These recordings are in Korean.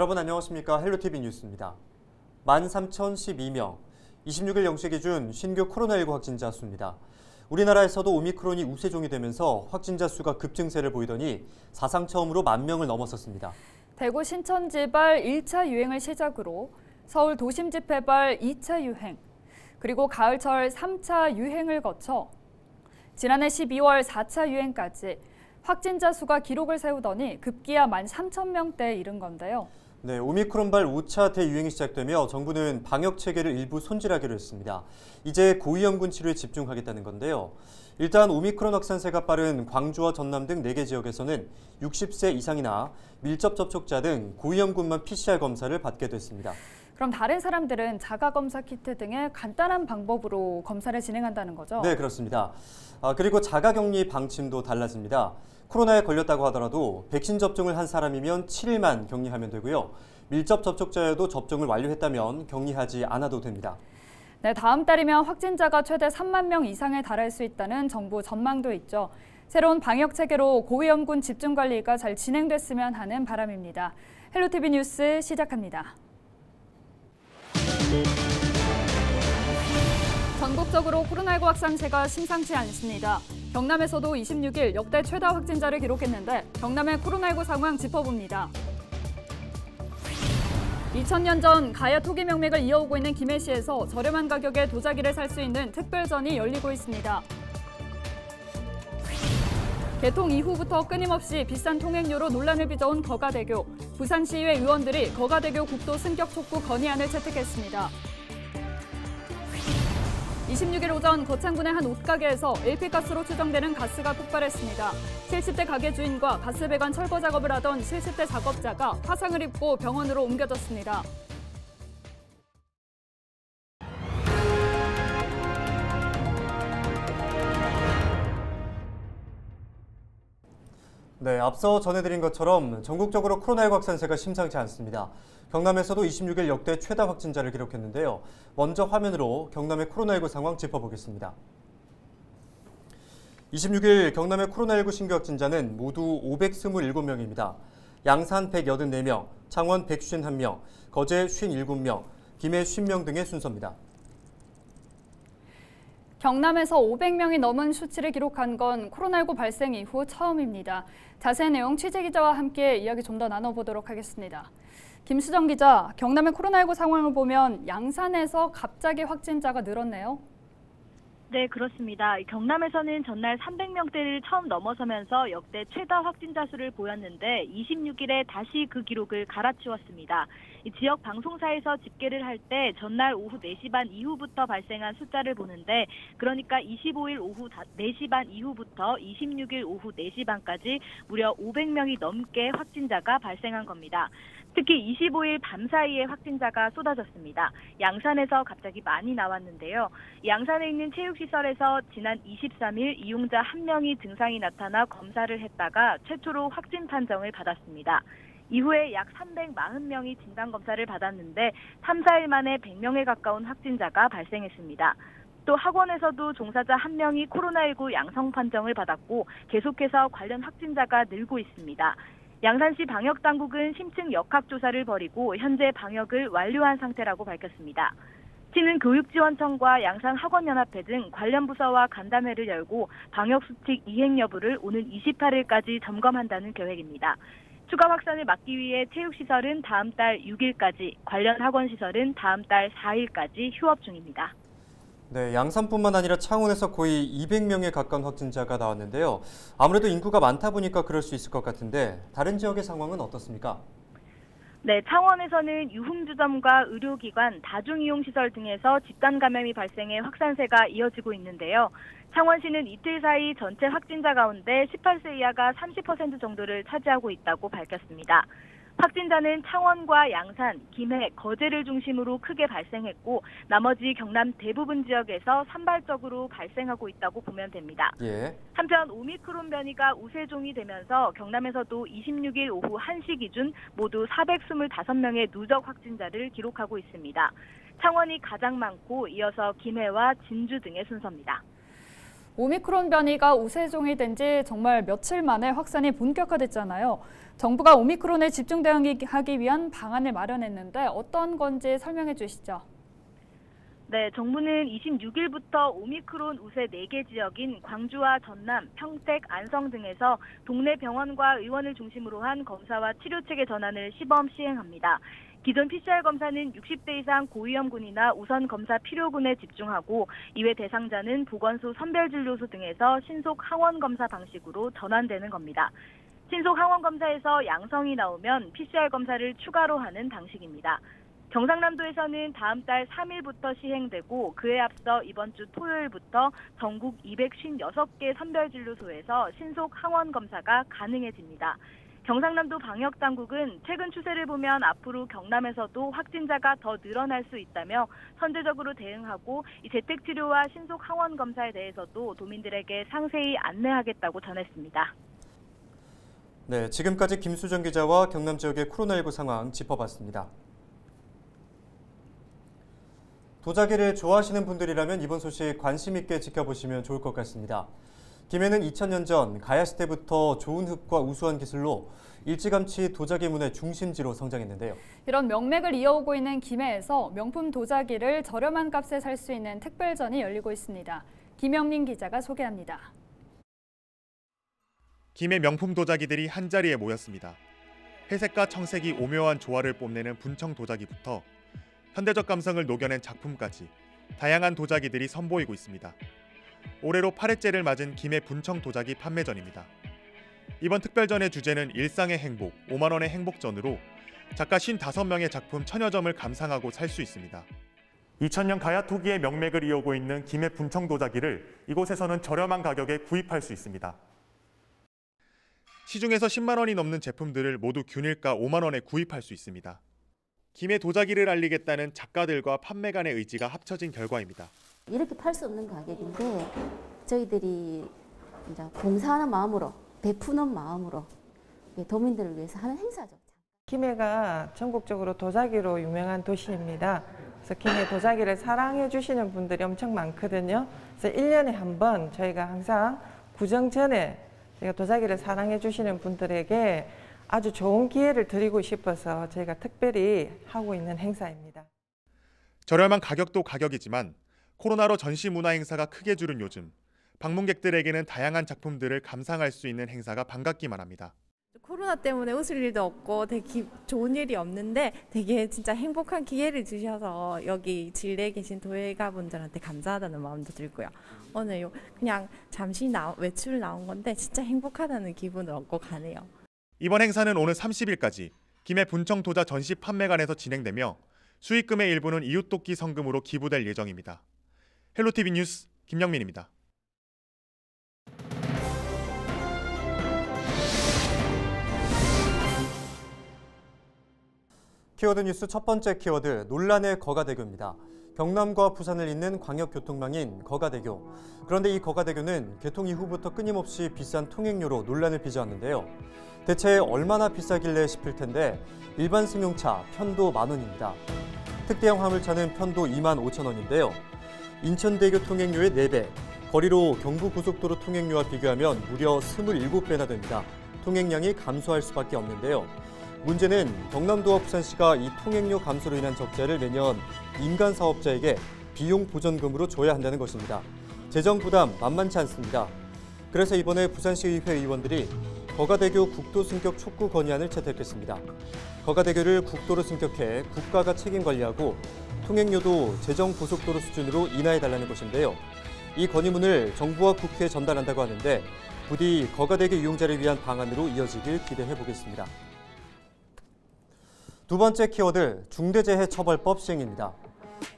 여러분 안녕하십니까 헬로티비 뉴스입니다. 13,012명, 26일 0시 기준 신규 코로나19 확진자 수입니다. 우리나라에서도 오미크론이 우세종이 되면서 확진자 수가 급증세를 보이더니 사상 처음으로 만 명을 넘어섰습니다. 대구 신천지발 1차 유행을 시작으로 서울 도심 집회발 2차 유행, 그리고 가을철 3차 유행을 거쳐 지난해 12월 4차 유행까지 확진자 수가 기록을 세우더니 급기야 13,000 명대에 이른 건데요. 네, 오미크론발 5차 대유행이 시작되며 정부는 방역 체계를 일부 손질하기로 했습니다. 이제 고위험군 치료에 집중하겠다는 건데요. 일단 오미크론 확산세가 빠른 광주와 전남 등 4개 지역에서는 60세 이상이나 밀접 접촉자 등 고위험군만 PCR 검사를 받게 됐습니다. 그럼 다른 사람들은 자가 검사 키트 등의 간단한 방법으로 검사를 진행한다는 거죠? 네, 그렇습니다. 아, 그리고 자가 격리 방침도 달라집니다. 코로나에 걸렸다고 하더라도 백신 접종을 한 사람이면 7일만 격리하면 되고요. 밀접 접촉자여도 접종을 완료했다면 격리하지 않아도 됩니다. 네, 다음 달이면 확진자가 최대 3만 명 이상에 달할 수 있다는 정부 전망도 있죠. 새로운 방역 체계로 고위험군 집중 관리가 잘 진행됐으면 하는 바람입니다. 헬로티비 뉴스 시작합니다. 전국적으로 코로나19 확산세가 심상치 않습니다. 경남에서도 26일 역대 최다 확진자를 기록했는데 경남의 코로나19 상황 짚어봅니다. 2000년 전 가야 토기 명맥을 이어오고 있는 김해시에서 저렴한 가격에 도자기를 살 수 있는 특별전이 열리고 있습니다. 개통 이후부터 끊임없이 비싼 통행료로 논란을 빚어온 거가대교. 부산시의회 의원들이 거가대교 국도 승격 촉구 건의안을 채택했습니다. 26일 오전 거창군의 한 옷가게에서 LP가스로 추정되는 가스가 폭발했습니다. 70대 가게 주인과 가스 배관 철거 작업을 하던 70대 작업자가 화상을 입고 병원으로 옮겨졌습니다. 네, 앞서 전해드린 것처럼 전국적으로 코로나19 확산세가 심상치 않습니다. 경남에서도 26일 역대 최다 확진자를 기록했는데요. 먼저 화면으로 경남의 코로나19 상황 짚어보겠습니다. 26일 경남의 코로나19 신규 확진자는 모두 527명입니다. 양산 184명, 창원 151명, 거제 57명, 김해 50명 등의 순서입니다. 경남에서 500명이 넘은 수치를 기록한 건 코로나19 발생 이후 처음입니다. 자세한 내용 취재 기자와 함께 이야기 좀 더 나눠보도록 하겠습니다. 김수정 기자, 경남의 코로나19 상황을 보면 양산에서 갑자기 확진자가 늘었네요. 네, 그렇습니다. 경남에서는 전날 300명대를 처음 넘어서면서 역대 최다 확진자 수를 보였는데 26일에 다시 그 기록을 갈아치웠습니다. 지역 방송사에서 집계를 할 때 전날 오후 4시 반 이후부터 발생한 숫자를 보는데 그러니까 25일 오후 4시 반 이후부터 26일 오후 4시 반까지 무려 500명이 넘게 확진자가 발생한 겁니다. 특히 25일 밤 사이에 확진자가 쏟아졌습니다. 양산에서 갑자기 많이 나왔는데요. 양산에 있는 체육시설에서 지난 23일 이용자 1명이 증상이 나타나 검사를 했다가 최초로 확진 판정을 받았습니다. 이후에 약 340명이 진단검사를 받았는데 3, 4일 만에 100명에 가까운 확진자가 발생했습니다. 또 학원에서도 종사자 1명이 코로나19 양성 판정을 받았고 계속해서 관련 확진자가 늘고 있습니다. 양산시 방역당국은 심층 역학조사를 벌이고 현재 방역을 완료한 상태라고 밝혔습니다. 시는 교육지원청과 양산학원연합회 등 관련 부서와 간담회를 열고 방역수칙 이행 여부를 오는 28일까지 점검한다는 계획입니다. 추가 확산을 막기 위해 체육시설은 다음 달 6일까지, 관련 학원시설은 다음 달 4일까지 휴업 중입니다. 네, 양산뿐만 아니라 창원에서 거의 200명에 가까운 확진자가 나왔는데요. 아무래도 인구가 많다 보니까 그럴 수 있을 것 같은데 다른 지역의 상황은 어떻습니까? 네, 창원에서는 유흥주점과 의료기관, 다중이용시설 등에서 집단 감염이 발생해 확산세가 이어지고 있는데요. 창원시는 이틀 사이 전체 확진자 가운데 18세 이하가 30% 정도를 차지하고 있다고 밝혔습니다. 확진자는 창원과 양산, 김해, 거제를 중심으로 크게 발생했고 나머지 경남 대부분 지역에서 산발적으로 발생하고 있다고 보면 됩니다. 예. 한편 오미크론 변이가 우세종이 되면서 경남에서도 26일 오후 1시 기준 모두 425명의 누적 확진자를 기록하고 있습니다. 창원이 가장 많고 이어서 김해와 진주 등의 순서입니다. 오미크론 변이가 우세종이 된 지 정말 며칠 만에 확산이 본격화됐잖아요. 정부가 오미크론에 집중 대응하기 위한 방안을 마련했는데 어떤 건지 설명해 주시죠. 네, 정부는 26일부터 오미크론 우세 4개 지역인 광주와 전남, 평택, 안성 등에서 동네 병원과 의원을 중심으로 한 검사와 치료 체계 전환을 시범 시행합니다. 기존 PCR 검사는 60대 이상 고위험군이나 우선 검사 필요군에 집중하고 이외 대상자는 보건소 선별진료소 등에서 신속 항원 검사 방식으로 전환되는 겁니다. 신속 항원 검사에서 양성이 나오면 PCR 검사를 추가로 하는 방식입니다. 경상남도에서는 다음 달 3일부터 시행되고 그에 앞서 이번 주 토요일부터 전국 256개 선별진료소에서 신속 항원 검사가 가능해집니다. 경상남도 방역 당국은 최근 추세를 보면 앞으로 경남에서도 확진자가 더 늘어날 수 있다며 선제적으로 대응하고 이 재택 치료와 신속 항원 검사에 대해서도 도민들에게 상세히 안내하겠다고 전했습니다. 네, 지금까지 김수정 기자와 경남 지역의 코로나19 상황 짚어봤습니다. 도자기를 좋아하시는 분들이라면 이번 소식 관심 있게 지켜보시면 좋을 것 같습니다. 김해는 2000년 전 가야시 때부터 좋은 흙과 우수한 기술로 일찌감치 도자기 문의 중심지로 성장했는데요. 이런 명맥을 이어오고 있는 김해에서 명품 도자기를 저렴한 값에 살 수 있는 특별전이 열리고 있습니다. 김영민 기자가 소개합니다. 김해 명품 도자기들이 한자리에 모였습니다. 회색과 청색이 오묘한 조화를 뽐내는 분청 도자기부터 현대적 감성을 녹여낸 작품까지 다양한 도자기들이 선보이고 있습니다. 올해로 8회째를 맞은 김해 분청 도자기 판매전입니다. 이번 특별전의 주제는 일상의 행복, 5만 원의 행복전으로 작가 55명의 작품 천여 점을 감상하고 살 수 있습니다. 2000년 가야 토기의 명맥을 이어오고 있는 김해 분청 도자기를 이곳에서는 저렴한 가격에 구입할 수 있습니다. 시중에서 10만 원이 넘는 제품들을 모두 균일가 5만 원에 구입할 수 있습니다. 김해 도자기를 알리겠다는 작가들과 판매관의 의지가 합쳐진 결과입니다. 이렇게 팔 수 없는 가격인데 저희들이 이제 봉사하는 마음으로 베푸는 마음으로 도민들을 위해서 하는 행사죠. 김해가 전국적으로 도자기로 유명한 도시입니다. 그래서 김해 도자기를 사랑해 주시는 분들이 엄청 많거든요. 그래서 1년에 한 번 저희가 항상 구정 전에 저희가 도자기를 사랑해 주시는 분들에게 아주 좋은 기회를 드리고 싶어서 저희가 특별히 하고 있는 행사입니다. 저렴한 가격도 가격이지만 코로나로 전시 문화 행사가 크게 줄은 요즘 방문객들에게는 다양한 작품들을 감상할 수 있는 행사가 반갑기만 합니다. 코로나 때문에 웃을 일도 없고 되게 기, 좋은 일이 없는데 되게 진짜 행복한 기회를 주셔서 여기 진례에 계신 도예가분들한테 감사하다는 마음도 들고요. 오늘 요 그냥 잠시 나, 외출 나온 건데 진짜 행복하다는 기분을 얻고 가네요. 이번 행사는 오늘 30일까지 김해 분청 도자 전시 판매관에서 진행되며 수익금의 일부는 이웃돕기 성금으로 기부될 예정입니다. 헬로티비 뉴스 김영민입니다. 키워드 뉴스 첫 번째 키워드 논란의 거가대교입니다. 경남과 부산을 잇는 광역교통망인 거가대교. 그런데 이 거가대교는 개통 이후부터 끊임없이 비싼 통행료로 논란을 빚어왔는데요. 대체 얼마나 비싸길래 싶을 텐데 일반 승용차 편도 만 원입니다. 특대형 화물차는 편도 2만 5천 원인데요. 인천대교 통행료의 4배, 거리로 경부고속도로 통행료와 비교하면 무려 27배나 됩니다. 통행량이 감소할 수밖에 없는데요. 문제는 경남도와 부산시가 이 통행료 감소로 인한 적자를 매년 민간 사업자에게 비용 보전금으로 줘야 한다는 것입니다. 재정 부담 만만치 않습니다. 그래서 이번에 부산시의회 의원들이 거가대교 국도 승격 촉구 건의안을 채택했습니다. 거가대교를 국도로 승격해 국가가 책임 관리하고 통행료도 재정 고속도로 수준으로 인하해 달라는 것인데요. 이 건의문을 정부와 국회에 전달한다고 하는데 부디 거가대교 이용자를 위한 방안으로 이어지길 기대해 보겠습니다. 두 번째 키워드 중대재해처벌법 시행입니다.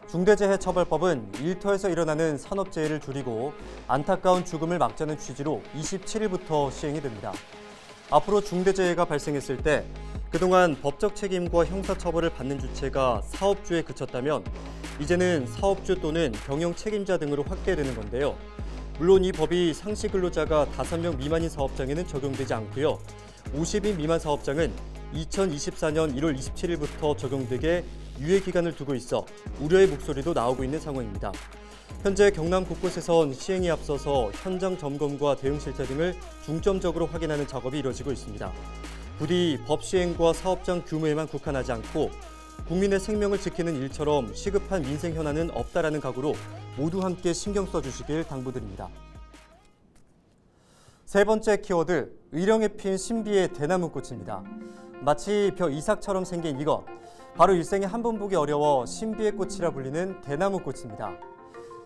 중대재해처벌법은 일터에서 일어나는 산업재해를 줄이고 안타까운 죽음을 막자는 취지로 27일부터 시행이 됩니다. 앞으로 중대재해가 발생했을 때 그동안 법적 책임과 형사처벌을 받는 주체가 사업주에 그쳤다면 이제는 사업주 또는 경영 책임자 등으로 확대되는 건데요. 물론 이 법이 상시 근로자가 5명 미만인 사업장에는 적용되지 않고요. 50인 미만 사업장은 2024년 1월 27일부터 적용되게 유예 기간을 두고 있어 우려의 목소리도 나오고 있는 상황입니다. 현재 경남 곳곳에선 시행이 앞서서 현장 점검과 대응 실태 등을 중점적으로 확인하는 작업이 이뤄지고 있습니다. 부디 법 시행과 사업장 규모에만 국한하지 않고 국민의 생명을 지키는 일처럼 시급한 민생 현안은 없다라는 각오로 모두 함께 신경 써주시길 당부드립니다. 세 번째 키워드, 의령에 핀 신비의 대나무꽃입니다. 마치 벼 이삭처럼 생긴 이것, 바로 일생에 한 번 보기 어려워 신비의 꽃이라 불리는 대나무꽃입니다.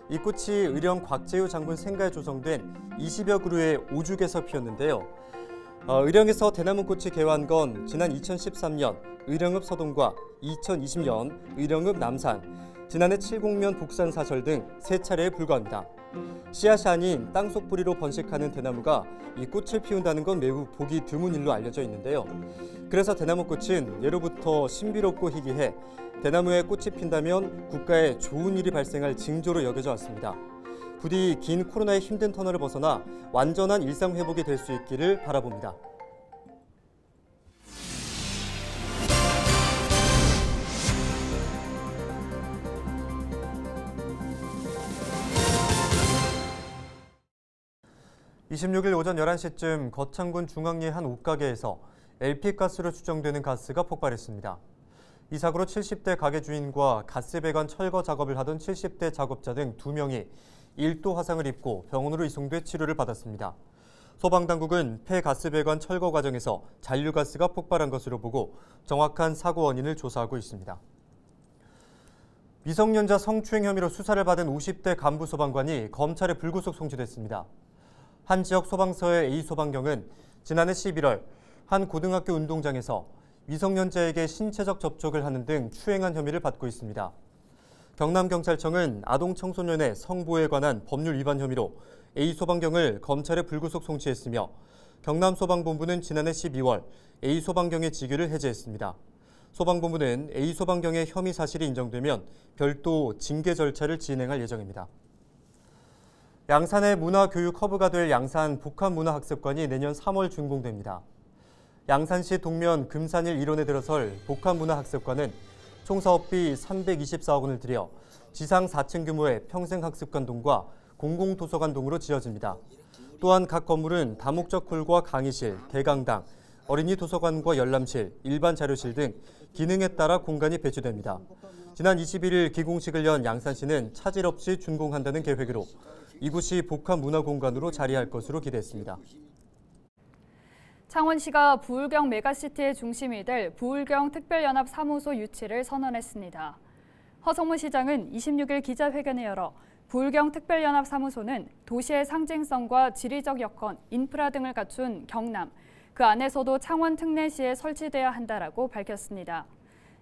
이 꽃이 의령 곽재우 장군 생가에 조성된 20여 그루의 오죽에서 피었는데요. 어, 의령에서 대나무 꽃이 개화한 건 지난 2013년 의령읍 서동과 2020년 의령읍 남산, 지난해 칠곡면 북산 사설 등세 차례에 불과합니다. 씨앗이 아닌 땅속 뿌리로 번식하는 대나무가 이 꽃을 피운다는 건 매우 보기 드문 일로 알려져 있는데요. 그래서 대나무 꽃은 예로부터 신비롭고 희귀해 대나무에 꽃이 핀다면 국가에 좋은 일이 발생할 징조로 여겨져 왔습니다. 부디 긴 코로나의 힘든 터널을 벗어나 완전한 일상 회복이 될 수 있기를 바라봅니다. (26일) 오전 (11시쯤) 거창군 중앙리 한 옷가게에서 LP가스로 추정되는 가스가 폭발했습니다. 이 사고로 70대 가게 주인과 가스 배관 철거 작업을 하던 70대 작업자 등 2명이 1도 화상을 입고 병원으로 이송돼 치료를 받았습니다. 소방당국은 폐가스 배관 철거 과정에서 잔류가스가 폭발한 것으로 보고 정확한 사고 원인을 조사하고 있습니다. 미성년자 성추행 혐의로 수사를 받은 50대 간부 소방관이 검찰에 불구속 송치됐습니다. 한 지역 소방서의 A 소방경은 지난해 11월 한 고등학교 운동장에서 미성년자에게 신체적 접촉을 하는 등 추행한 혐의를 받고 있습니다. 경남경찰청은 아동 청소년의 성보호에 관한 법률 위반 혐의로 A 소방경을 검찰에 불구속 송치했으며 경남소방본부는 지난해 12월 A 소방경의 직위를 해제했습니다. 소방본부는 A 소방경의 혐의 사실이 인정되면 별도 징계 절차를 진행할 예정입니다. 양산의 문화교육 허브가 될 양산 복합문화학습관이 내년 3월 준공됩니다. 양산시 동면 금산일 일원에 들어설 복합문화학습관은 총 사업비 324억 원을 들여 지상 4층 규모의 평생학습관동과 공공도서관동으로 지어집니다. 또한 각 건물은 다목적 홀과 강의실, 대강당, 어린이 도서관과 열람실, 일반 자료실 등 기능에 따라 공간이 배치됩니다. 지난 21일 기공식을 연 양산시는 차질 없이 준공한다는 계획으로 이곳이 복합 문화공간으로 자리할 것으로 기대했습니다. 창원시가 부울경 메가시티의 중심이 될 부울경 특별연합 사무소 유치를 선언했습니다. 허성문 시장은 26일 기자회견을 열어 부울경 특별연합 사무소는 도시의 상징성과 지리적 여건, 인프라 등을 갖춘 경남, 그 안에서도 창원 특례시에 설치돼야 한다라고 밝혔습니다.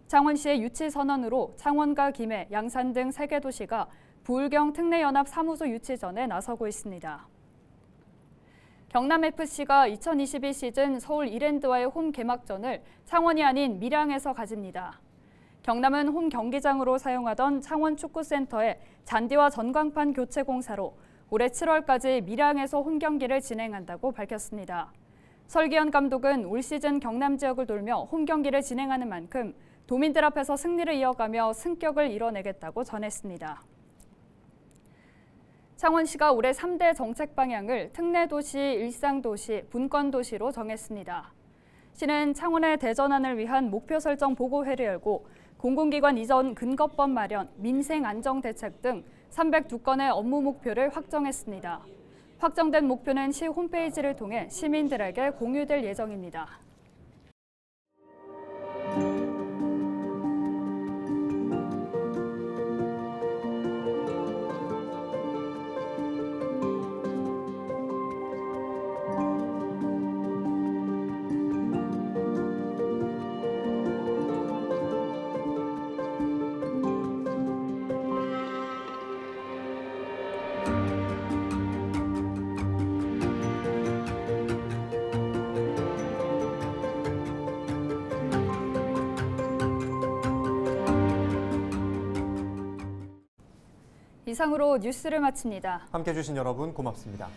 창원시의 유치 선언으로 창원과 김해, 양산 등 세 개 도시가 부울경 특례연합 사무소 유치 전에 나서고 있습니다. 경남FC가 2022 시즌 서울 이랜드와의 홈 개막전을 창원이 아닌 밀양에서 가집니다. 경남은 홈 경기장으로 사용하던 창원 축구센터의 잔디와 전광판 교체 공사로 올해 7월까지 밀양에서 홈 경기를 진행한다고 밝혔습니다. 설기현 감독은 올 시즌 경남 지역을 돌며 홈 경기를 진행하는 만큼 도민들 앞에서 승리를 이어가며 승격을 이뤄내겠다고 전했습니다. 창원시가 올해 3대 정책 방향을 특례도시, 일상도시, 분권도시로 정했습니다. 시는 창원의 대전환을 위한 목표 설정 보고회를 열고 공공기관 이전 근거법 마련, 민생 안정 대책 등 302건의 업무 목표를 확정했습니다. 확정된 목표는 시 홈페이지를 통해 시민들에게 공유될 예정입니다. 이상으로 뉴스를 마칩니다. 함께해 주신 여러분 고맙습니다.